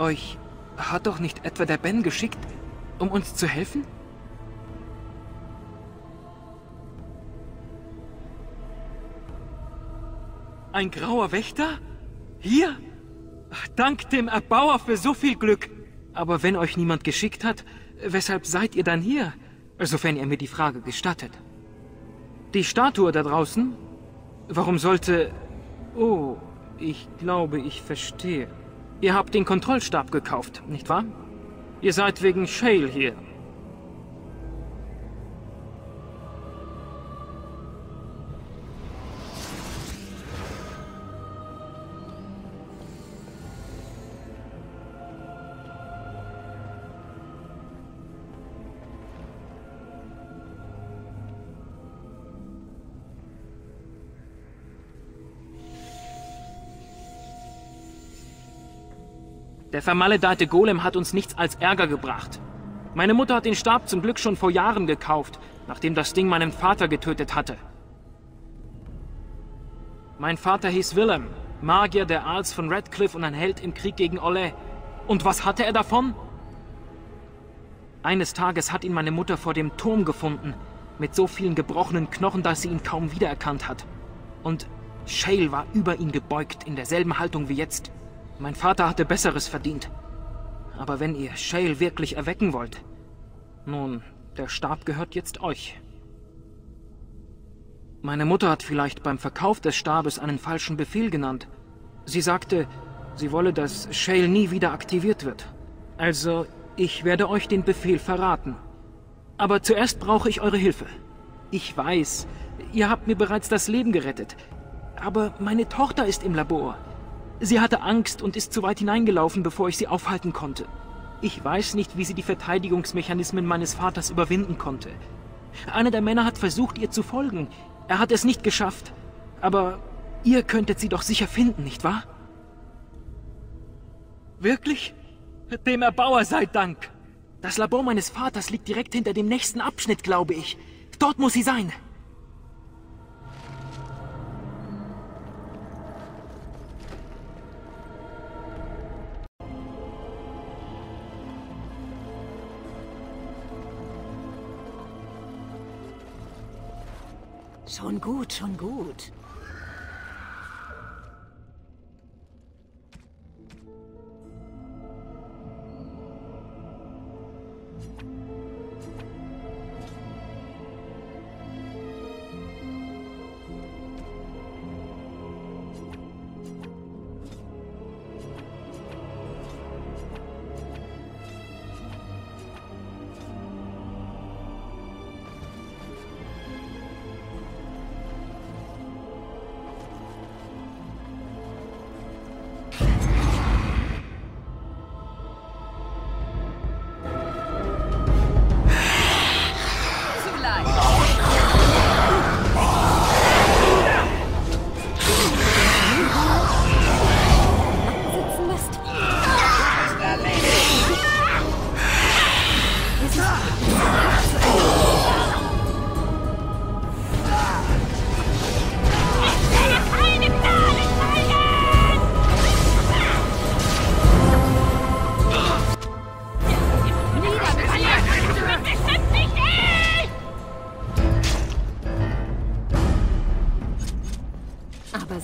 Euch hat doch nicht etwa der Ben geschickt, um uns zu helfen? Ein grauer Wächter? Hier? Dank dem Erbauer für so viel Glück. Aber wenn euch niemand geschickt hat, weshalb seid ihr dann hier? Sofern ihr mir die Frage gestattet. Die Statue da draußen? Warum sollte... Oh, ich glaube, ich verstehe. Ihr habt den Kontrollstab gekauft, nicht wahr? Ihr seid wegen Shale hier. Der vermaledeite Golem hat uns nichts als Ärger gebracht. Meine Mutter hat den Stab zum Glück schon vor Jahren gekauft, nachdem das Ding meinen Vater getötet hatte. Mein Vater hieß Willem, Magier der Arls von Redcliffe und ein Held im Krieg gegen Olé. Und was hatte er davon? Eines Tages hat ihn meine Mutter vor dem Turm gefunden, mit so vielen gebrochenen Knochen, dass sie ihn kaum wiedererkannt hat. Und Shale war über ihn gebeugt, in derselben Haltung wie jetzt. Mein Vater hatte Besseres verdient. Aber wenn ihr Shale wirklich erwecken wollt, nun, der Stab gehört jetzt euch. Meine Mutter hat vielleicht beim Verkauf des Stabes einen falschen Befehl genannt. Sie sagte, sie wolle, dass Shale nie wieder aktiviert wird. Also, ich werde euch den Befehl verraten. Aber zuerst brauche ich eure Hilfe. Ich weiß, ihr habt mir bereits das Leben gerettet. Aber meine Tochter ist im Labor. Sie hatte Angst und ist zu weit hineingelaufen, bevor ich sie aufhalten konnte. Ich weiß nicht, wie sie die Verteidigungsmechanismen meines Vaters überwinden konnte. Einer der Männer hat versucht, ihr zu folgen. Er hat es nicht geschafft. Aber ihr könntet sie doch sicher finden, nicht wahr? Wirklich? Dem Erbauer sei Dank. Das Labor meines Vaters liegt direkt hinter dem nächsten Abschnitt, glaube ich. Dort muss sie sein. Schon gut, schon gut.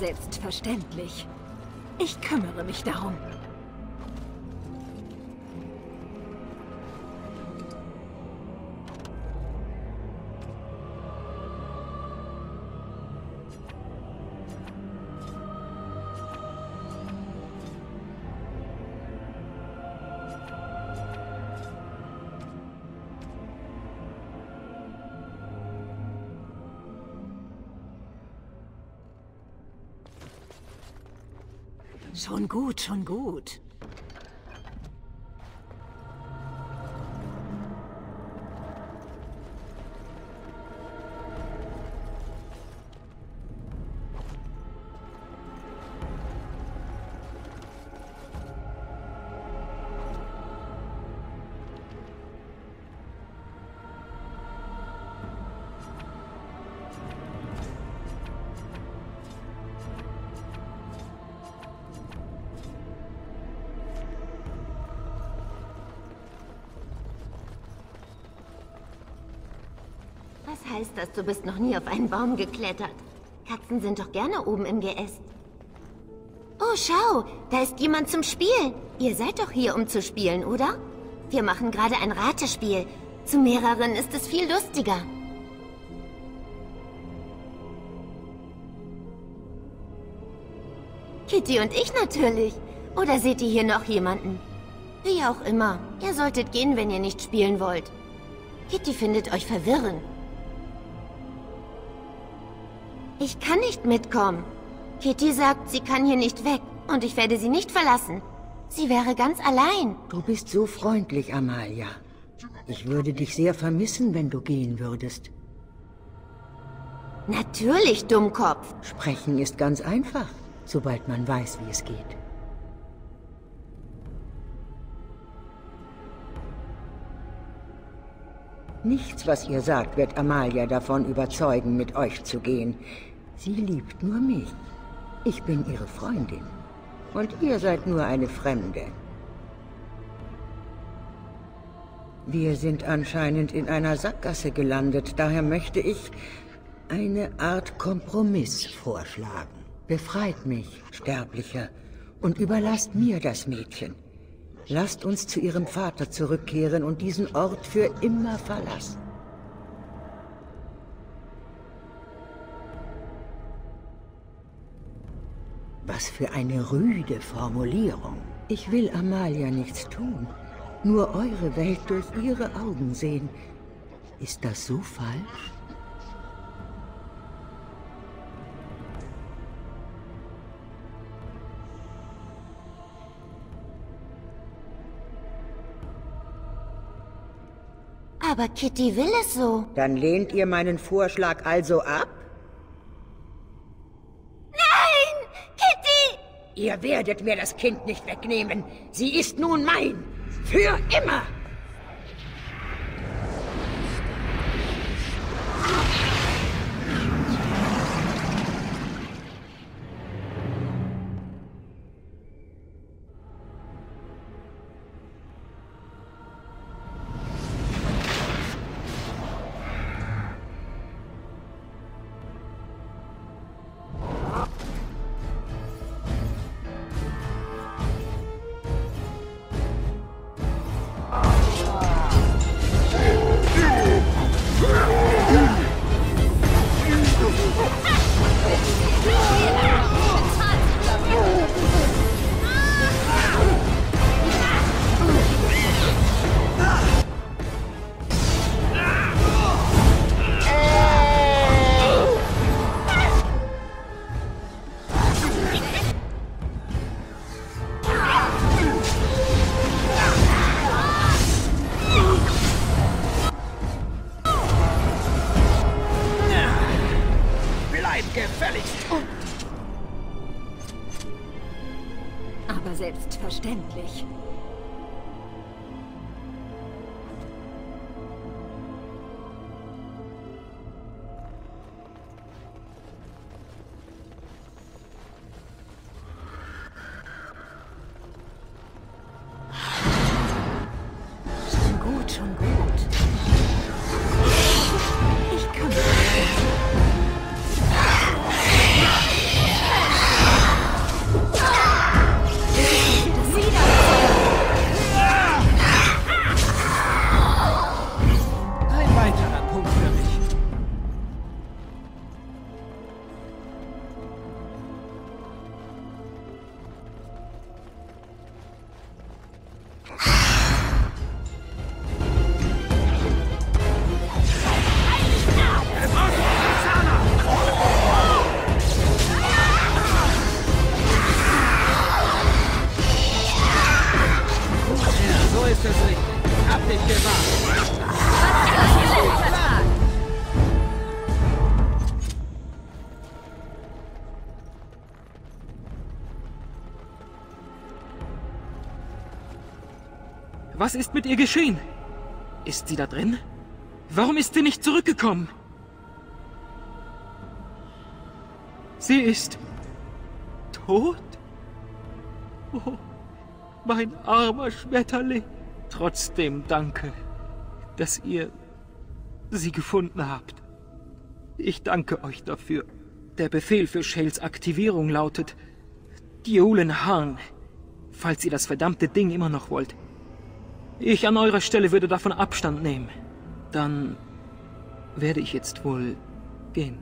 Selbstverständlich. Ich kümmere mich darum. Schon gut, schon gut. Heißt das, du bist noch nie auf einen Baum geklettert. Katzen sind doch gerne oben im Geäst. Oh, schau, da ist jemand zum Spielen. Ihr seid doch hier, um zu spielen, oder? Wir machen gerade ein Ratespiel. Zu mehreren ist es viel lustiger. Kitty und ich natürlich. Oder seht ihr hier noch jemanden? Wie auch immer. Ihr solltet gehen, wenn ihr nicht spielen wollt. Kitty findet euch verwirrend. Ich kann nicht mitkommen. Kitty sagt, sie kann hier nicht weg und ich werde sie nicht verlassen. Sie wäre ganz allein. Du bist so freundlich, Amalia. Ich würde dich sehr vermissen, wenn du gehen würdest. Natürlich, Dummkopf. Sprechen ist ganz einfach, sobald man weiß, wie es geht. Nichts, was ihr sagt, wird Amalia davon überzeugen, mit euch zu gehen. Sie liebt nur mich. Ich bin ihre Freundin. Und ihr seid nur eine Fremde. Wir sind anscheinend in einer Sackgasse gelandet, daher möchte ich eine Art Kompromiss vorschlagen. Befreit mich, Sterblicher, und überlasst mir das Mädchen. Lasst uns zu ihrem Vater zurückkehren und diesen Ort für immer verlassen. Was für eine rüde Formulierung. Ich will Amalia nichts tun. Nur eure Welt durch ihre Augen sehen. Ist das so falsch? Aber Kitty will es so. Dann lehnt ihr meinen Vorschlag also ab? Nein! Kitty! Ihr werdet mir das Kind nicht wegnehmen. Sie ist nun mein. Für immer. Gefälligst. Aber selbstverständlich. Was ist mit ihr geschehen? Ist sie da drin? Warum ist sie nicht zurückgekommen? Sie ist tot? Oh, mein armer Schmetterling. Trotzdem danke, dass ihr sie gefunden habt. Ich danke euch dafür. Der Befehl für Shales Aktivierung lautet Diolen Hang, falls ihr das verdammte Ding immer noch wollt. Ich an eurer Stelle würde davon Abstand nehmen. Dann werde ich jetzt wohl gehen.